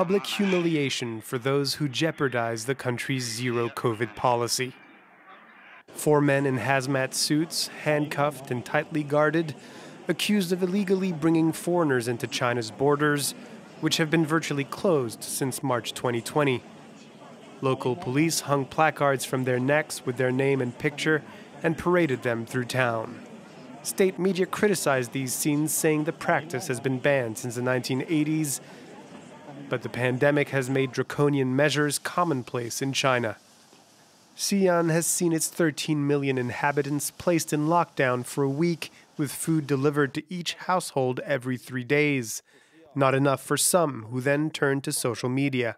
public humiliation for those who jeopardize the country's zero COVID policy. Four men in hazmat suits, handcuffed and tightly guarded, accused of illegally bringing foreigners into China's borders, which have been virtually closed since March 2020. Local police hung placards from their necks with their name and picture and paraded them through town. State media criticized these scenes, saying the practice has been banned since the 1980s, but the pandemic has made draconian measures commonplace in China. Xi'an has seen its 13 million inhabitants placed in lockdown for a week with food delivered to each household every three days. Not enough for some, who then turn to social media.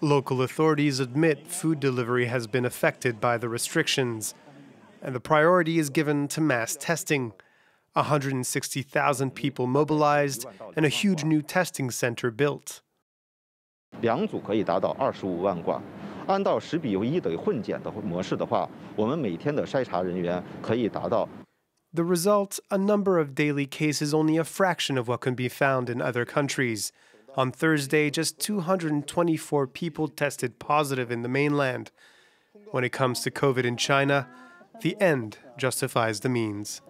Local authorities admit food delivery has been affected by the restrictions, and the priority is given to mass testing. 160,000 people mobilized and a huge new testing center built. 两组可以达到二十五万挂。按照十比一的混检的模式的话，我们每天的筛查人员可以达到。The result: a number of daily cases only a fraction of what can be found in other countries. On Thursday, just 224 people tested positive in the mainland. When it comes to COVID in China, the end justifies the means.